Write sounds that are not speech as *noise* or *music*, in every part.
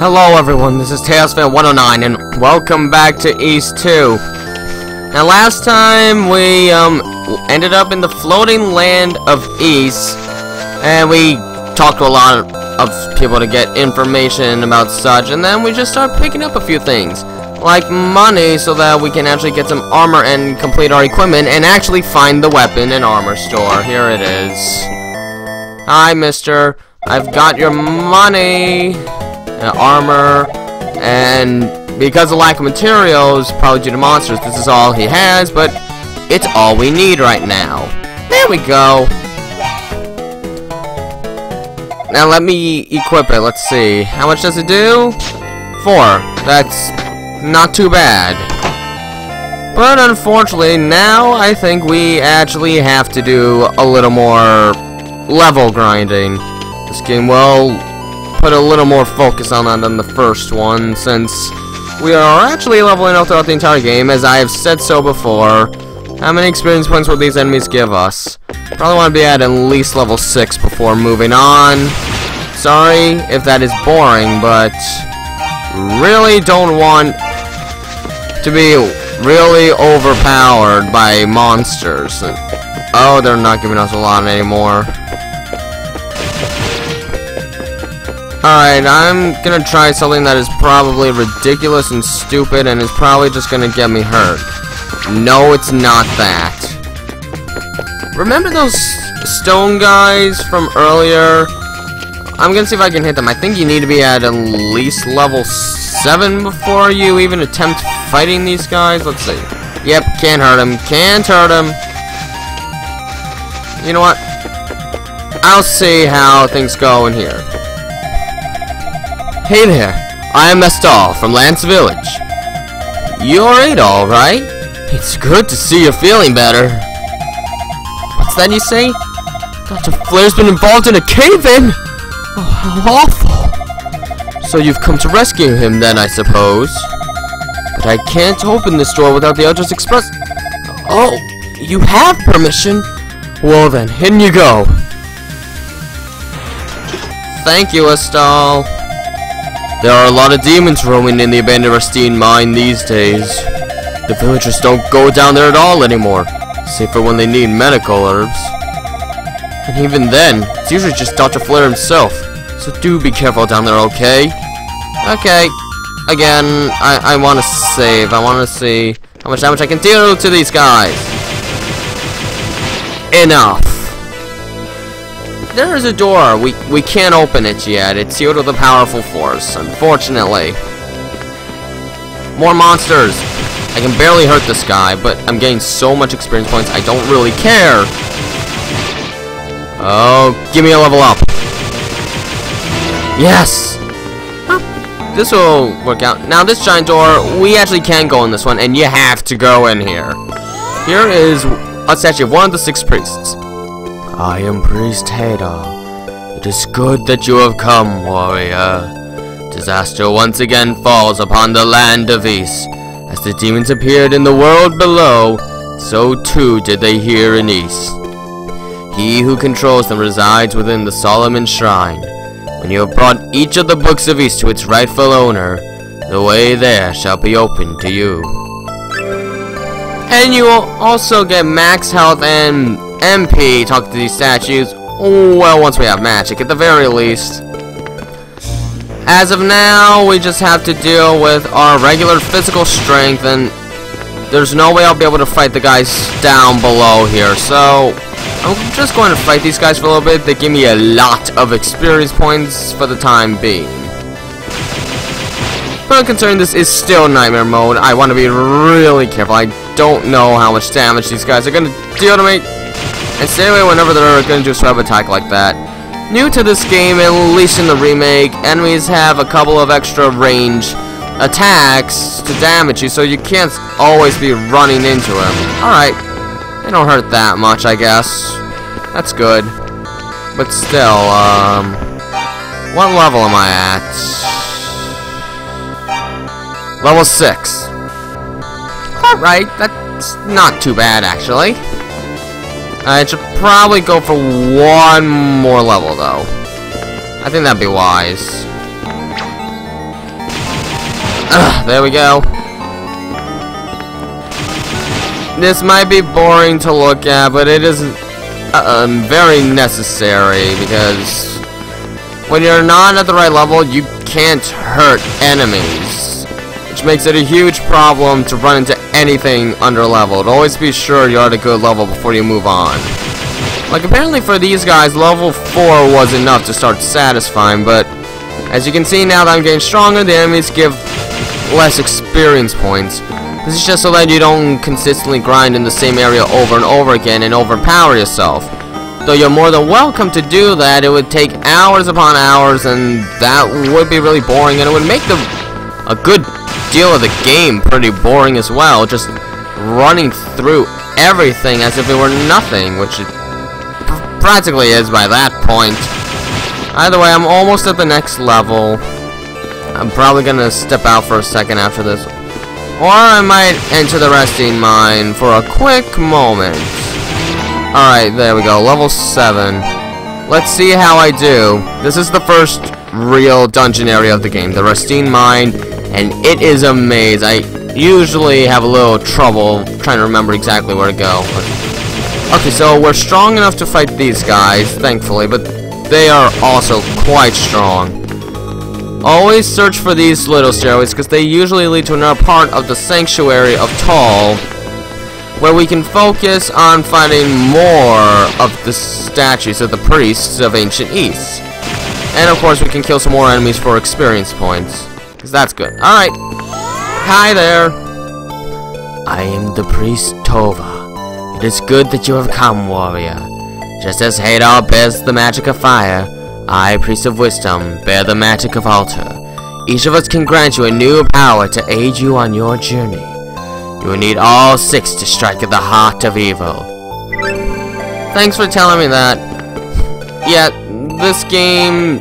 Hello everyone, this is TailsFan109 and welcome back to Ys 2. Now last time we um ended up in the floating land of Ys, and we talked to a lot of people to get information about such and then we just started picking up a few things like money so that we can actually get some armor and complete our equipment and actually find the weapon and armor store. Here it is. Hi mister, I've got your money and armor, and because of lack of materials, probably due to monsters, this is all he has, but it's all we need right now. There we go. Now let me equip it, let's see. How much does it do? Four. That's not too bad. But unfortunately, now I think we actually have to do a little more level grinding. This game will put a little more focus on that than the first one, since we are actually leveling up throughout the entire game, as I have said so before. How many experience points will these enemies give us? Probably want to be at at least level 6 before moving on. Sorry if that is boring, but really don't want to be really overpowered by monsters. Oh, they're not giving us a lot anymore. Alright, I'm gonna try something that is probably ridiculous and stupid and is probably just gonna get me hurt. No, it's not that. Remember those stone guys from earlier? I'm gonna see if I can hit them. I think you need to be at at least level 7 before you even attempt fighting these guys. Let's see. Yep, can't hurt him. Can't hurt him. You know what? I'll see how things go in here. Hey there, I am Mestal from Lance Village. You're Adol, alright? It's good to see you're feeling better. What's that you say? Dr. Flair's been involved in a cave-in! Oh, how awful! So you've come to rescue him then, I suppose? But I can't open this door without the Eldritch Express... Oh, you have permission? Well then, in you go. Thank you, Astal. There are a lot of demons roaming in the abandoned Rasteenie mine these days. The villagers don't go down there at all anymore, save for when they need medical herbs. And even then, it's usually just Dr. Flair himself, so do be careful down there, okay? Okay. Again, I, I want to save. I want to see how much damage I can deal to these guys. Enough there is a door. We we can't open it yet. It's sealed with a powerful force, unfortunately. More monsters. I can barely hurt this guy, but I'm getting so much experience points, I don't really care. Oh, give me a level up. Yes! This will work out. Now, this giant door, we actually can go in this one, and you have to go in here. Here is a statue of one of the six priests. I am Priest Hadal. It is good that you have come, warrior. Disaster once again falls upon the land of Ys. As the demons appeared in the world below, so too did they here in Ys. He who controls them resides within the Solomon Shrine. When you have brought each of the books of Ys to its rightful owner, the way there shall be open to you. And you will also get max health and MP talk to these statues. Well, once we have magic, at the very least. As of now, we just have to deal with our regular physical strength, and there's no way I'll be able to fight the guys down below here, so I'm just going to fight these guys for a little bit. They give me a lot of experience points for the time being. But considering this is still Nightmare Mode, I want to be really careful. I don't know how much damage these guys are going to deal to me. And stay away whenever they're going to do a sub attack like that. New to this game, at least in the remake, enemies have a couple of extra range attacks to damage you, so you can't always be running into them. Alright, they don't hurt that much, I guess. That's good. But still, um... What level am I at? Level 6. Alright, that's not too bad, actually. I should probably go for one more level, though. I think that'd be wise. Ugh, there we go. This might be boring to look at, but it is uh, um, very necessary because when you're not at the right level, you can't hurt enemies, which makes it a huge problem to run into anything under leveled. Always be sure you're at a good level before you move on. Like apparently for these guys, level 4 was enough to start satisfying, but as you can see now that I'm getting stronger, the enemies give less experience points. This is just so that you don't consistently grind in the same area over and over again and overpower yourself. Though you're more than welcome to do that, it would take hours upon hours and that would be really boring and it would make the a good deal of the game pretty boring as well, just running through everything as if it were nothing, which it practically is by that point. Either way, I'm almost at the next level. I'm probably gonna step out for a second after this or I might enter the Rasteenie mine for a quick moment. Alright, there we go. Level 7. Let's see how I do. This is the first real dungeon area of the game. The Rasteenie Mine. And it is a maze. I usually have a little trouble trying to remember exactly where to go. Okay, so we're strong enough to fight these guys, thankfully. But they are also quite strong. Always search for these little stairways because they usually lead to another part of the Sanctuary of Tal where we can focus on finding more of the statues of the priests of Ancient Ys. And of course we can kill some more enemies for experience points. Because that's good. Alright. Hi there. I am the priest Tova. It is good that you have come, warrior. Just as Hadal bears the magic of fire, I, Priest of Wisdom, bear the magic of Altar. Each of us can grant you a new power to aid you on your journey. You will need all six to strike at the heart of evil. Thanks for telling me that. Yeah, this game,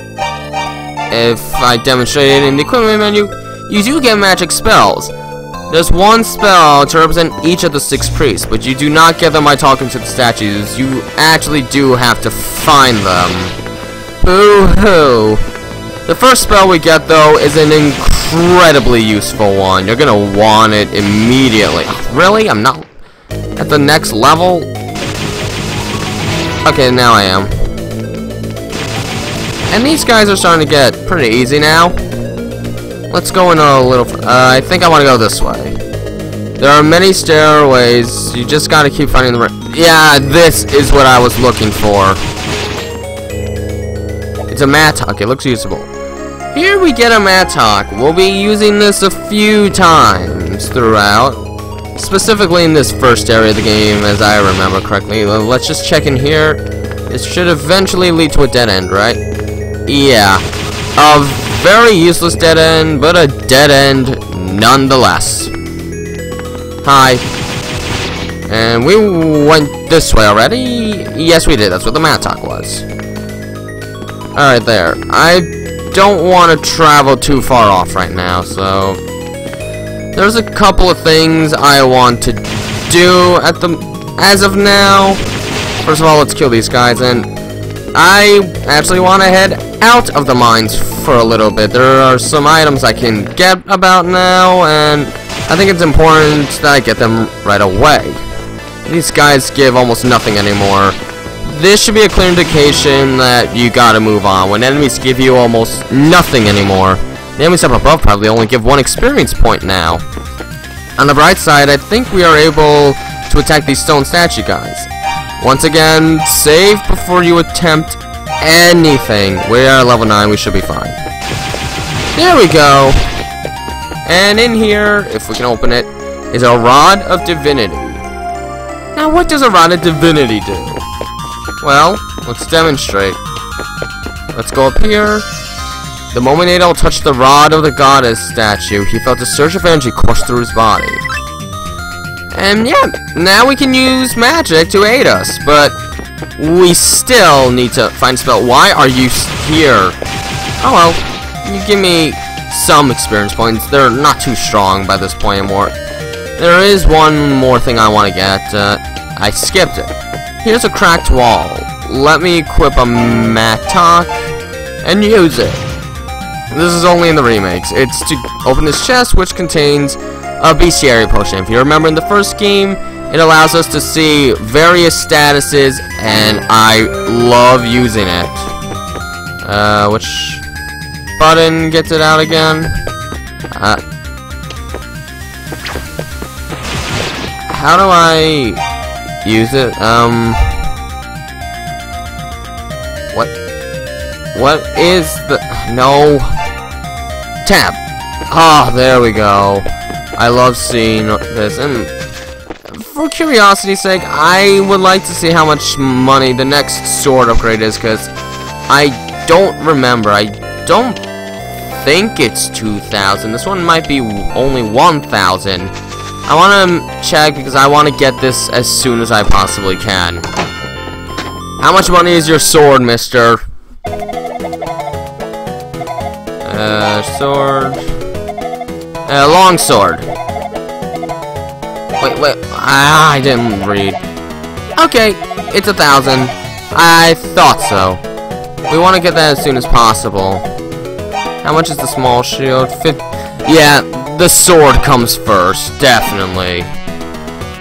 if I demonstrate it in the equipment menu, you do get magic spells. There's one spell to represent each of the six priests, but you do not get them by talking to the statues. You actually do have to find them. Boo-hoo. The first spell we get, though, is an incredibly useful one. You're gonna want it immediately. Really? I'm not at the next level? Okay, now I am. And these guys are starting to get pretty easy now. Let's go in a little... Uh, I think I want to go this way. There are many stairways. You just gotta keep finding the right... Yeah, this is what I was looking for. It's a mattock. It looks usable. Here we get a mattock. We'll be using this a few times throughout. Specifically in this first area of the game, as I remember correctly. Let's just check in here. It should eventually lead to a dead end, right? Yeah. A very useless dead end, but a dead end nonetheless. Hi. And we went this way already? Yes, we did. That's what the mattock was. Alright, there. I don't want to travel too far off right now, so... There's a couple of things I want to do at the... As of now... First of all, let's kill these guys, and... I actually want to head out of the mines for a little bit. There are some items I can get about now, and I think it's important that I get them right away. These guys give almost nothing anymore this should be a clear indication that you gotta move on. When enemies give you almost nothing anymore, the enemies up above probably only give one experience point now. On the bright side, I think we are able to attack these stone statue guys. Once again, save before you attempt anything. We are level 9, we should be fine. There we go. And in here, if we can open it, is a Rod of Divinity. Now what does a Rod of Divinity do? Well, let's demonstrate. Let's go up here. The moment Adol touched the rod of the goddess statue, he felt a surge of energy course through his body. And yeah, now we can use magic to aid us, but we still need to find spell. Why are you here? Oh well, you give me some experience points. They're not too strong by this point anymore. There is one more thing I want to get. Uh, I skipped it. Here's a cracked wall. Let me equip a mattock and use it. This is only in the remakes. It's to open this chest, which contains a bestiary potion. If you remember in the first game, it allows us to see various statuses, and I love using it. Uh, which button gets it out again? Uh, how do I use it? Um, what? What is the no Tap. Ah, oh, there we go. I love seeing this, and for curiosity's sake, I would like to see how much money the next sword upgrade is, because I don't remember. I don't think it's 2,000. This one might be only 1,000. I want to check because I want to get this as soon as I possibly can. How much money is your sword, mister? Uh, sword. Uh, long sword. Wait, wait. I didn't read. Okay, it's a thousand. I thought so. We want to get that as soon as possible. How much is the small shield? Fif yeah, the sword comes first, definitely.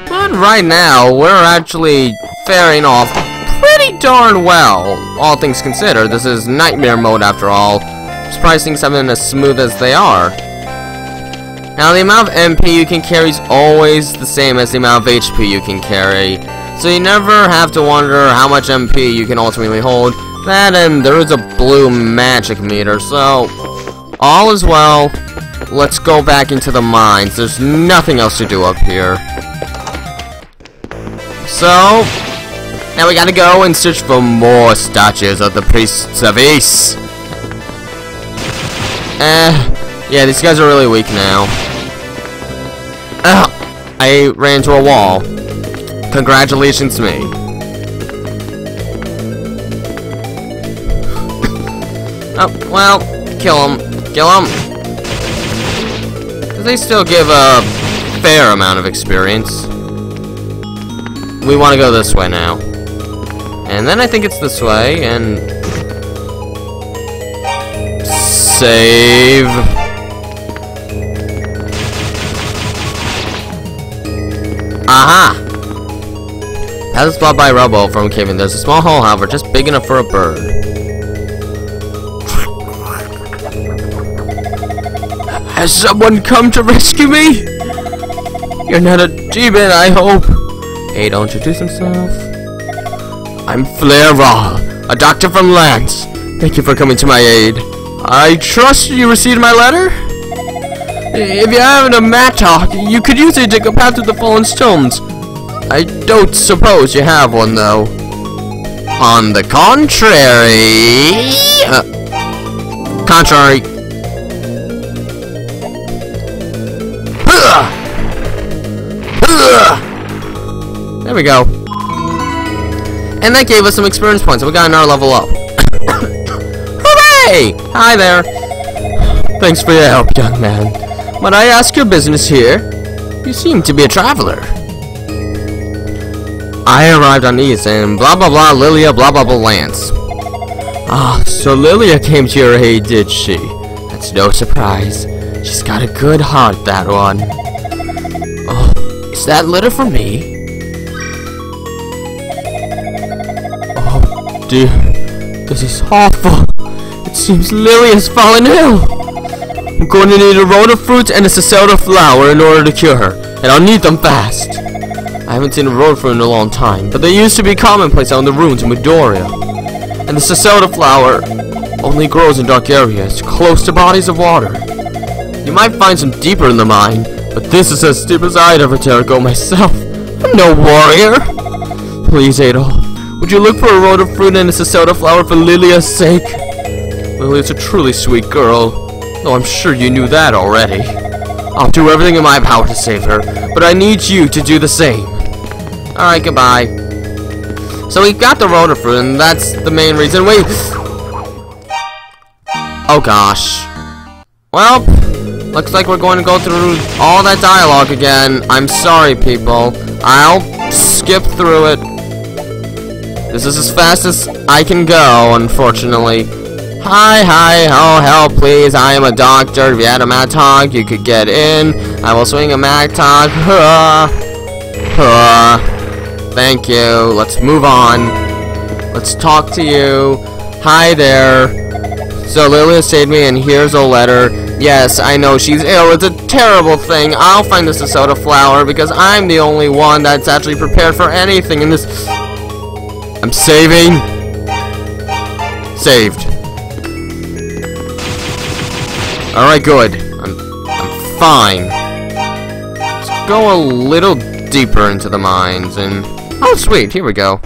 But right now, we're actually faring off pretty darn well, all things considered. This is nightmare mode after all. Surprised things have been as smooth as they are. Now, the amount of MP you can carry is always the same as the amount of HP you can carry. So you never have to wonder how much MP you can ultimately hold. That and there is a blue magic meter, so all is well. Let's go back into the mines. There's nothing else to do up here. So, now we gotta go and search for more statues of the priests of Ys. Eh, yeah, these guys are really weak now. I ran into a wall. Congratulations to me. *coughs* oh, well, kill him. Kill him. They still give a fair amount of experience. We want to go this way now. And then I think it's this way, and... Save... Aha! As spotted by rubble from a cave There's a small hole, however, just big enough for a bird. Has someone come to rescue me? You're not a demon, I hope. Hey, don't introduce himself. I'm Flareval, a doctor from Lance. Thank you for coming to my aid. I trust you received my letter? If you have a mattock, you could use it to path through the fallen stones. I don't suppose you have one, though. On the contrary... Uh, contrary. There we go. And that gave us some experience points, so we got another level up. *coughs* Hooray! Hi there. Thanks for your help, young man. Might I ask your business here? You seem to be a traveler. I arrived on Ys and blah blah blah Lilia blah blah blah Lance. Ah, so Lilia came to your aid, did she? That's no surprise. She's got a good heart, that one. Oh, is that letter for me? Oh, dear. This is awful. It seems Lilia has fallen ill. I'm going to need a Rota fruit and a Sisselda flower in order to cure her, and I'll need them fast. I haven't seen a Rota fruit in a long time, but they used to be commonplace out in the ruins of Midoriya. And the Sisselda flower only grows in dark areas, close to bodies of water. You might find some deeper in the mine, but this is as deep as I'd ever dare go myself. I'm no warrior. Please, Adol, would you look for a Rota fruit and a Sisselda flower for Lilia's sake? Lilia's a truly sweet girl, though I'm sure you knew that already. I'll do everything in my power to save her, but I need you to do the same. Alright, goodbye. So we got the Rota fruit, and that's the main reason. Wait! Oh gosh. Well, looks like we're going to go through all that dialogue again. I'm sorry, people. I'll skip through it. This is as fast as I can go, unfortunately. Hi, hi, oh help please, I am a doctor. If you had a Mattock, you could get in. I will swing a Mattock. *laughs* Thank you. Let's move on. Let's talk to you. Hi there. So Lily saved me and here's a letter. Yes, I know she's ill. It's a terrible thing. I'll find this a soda flower because I'm the only one that's actually prepared for anything in this. I'm saving. Saved. Alright, good. I'm, I'm fine. Let's go a little deeper into the mines and... Oh, sweet. Here we go.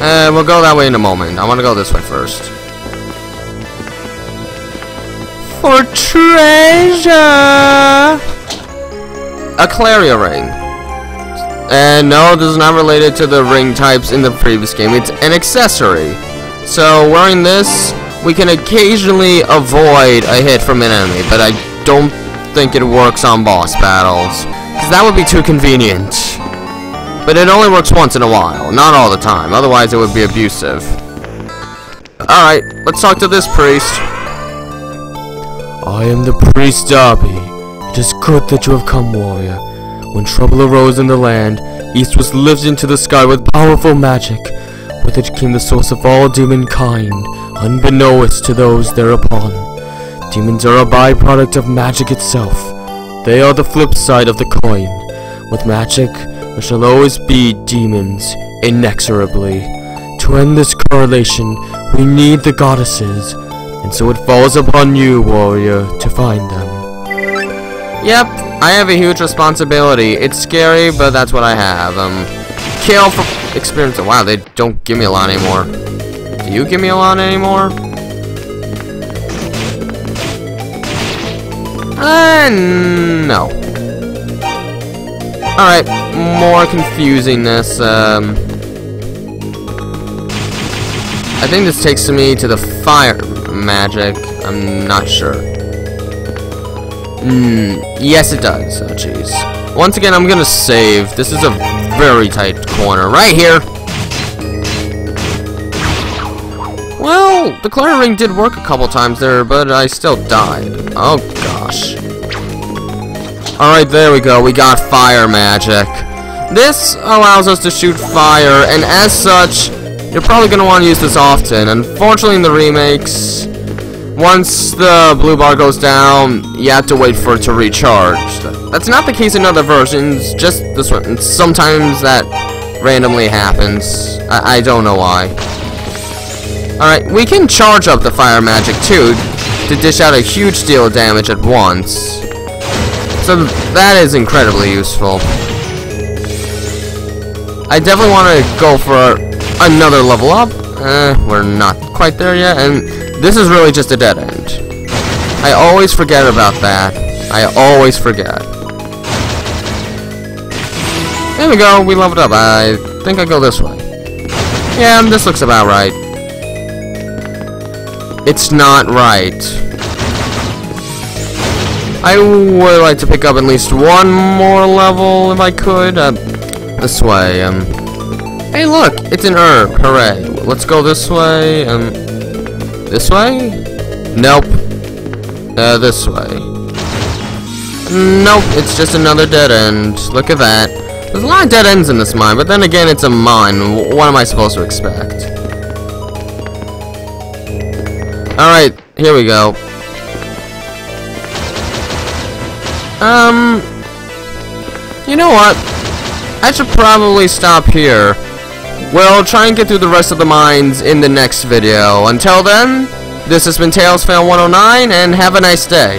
Uh, we'll go that way in a moment. I want to go this way first. For treasure! A Claria ring. And no, this is not related to the ring types in the previous game. It's an accessory. So, wearing this, we can occasionally avoid a hit from an enemy, but I don't think it works on boss battles. Because that would be too convenient. But it only works once in a while, not all the time, otherwise it would be abusive. Alright, let's talk to this priest. I am the priest Darby. It is good that you have come, warrior. When trouble arose in the land, Ys was lifted into the sky with powerful magic. With it came the source of all demon kind, unbeknownst to those thereupon. Demons are a byproduct of magic itself. They are the flip side of the coin. With magic, there shall always be demons, inexorably. To end this correlation, we need the goddesses, and so it falls upon you, warrior, to find them. Yep, I have a huge responsibility. It's scary, but that's what I have. Um, kill for experience. Wow, they don't give me a lot anymore. You give me a lot anymore? Uh, no. Alright, more confusingness. Um, I think this takes me to the fire magic. I'm not sure. Mm, yes, it does. Oh, jeez. Once again, I'm gonna save. This is a very tight corner. Right here! Well, the Claria ring did work a couple times there, but I still died. Oh, gosh. Alright, there we go. We got fire magic. This allows us to shoot fire, and as such, you're probably going to want to use this often. Unfortunately, in the remakes, once the blue bar goes down, you have to wait for it to recharge. That's not the case in other versions, just this one. Sometimes that randomly happens. I, I don't know why. Alright, we can charge up the fire magic too, to dish out a huge deal of damage at once. So that is incredibly useful. I definitely want to go for another level up. Eh, we're not quite there yet, and this is really just a dead end. I always forget about that. I always forget. There we go, we leveled up. I think I go this way. Yeah, this looks about right. It's not right. I would like to pick up at least one more level if I could. Uh, this way. Um. Hey, look! It's an herb. Hooray. Let's go this way. Um. This way? Nope. Uh, this way. Nope, it's just another dead end. Look at that. There's a lot of dead ends in this mine, but then again, it's a mine. What am I supposed to expect? Alright, here we go. Um, you know what? I should probably stop here. We'll try and get through the rest of the mines in the next video. Until then, this has been TailsFan109, and have a nice day.